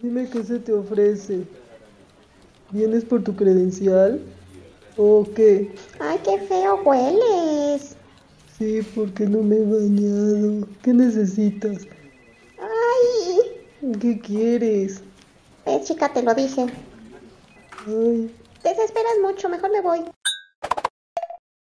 Dime qué se te ofrece. ¿Vienes por tu credencial? ¿O qué? Ay, qué feo hueles. Sí, porque no me he bañado. ¿Qué necesitas? Ay. ¿Qué quieres? Eh, chica, te lo dije. Ay. Te Desesperas mucho, mejor me voy.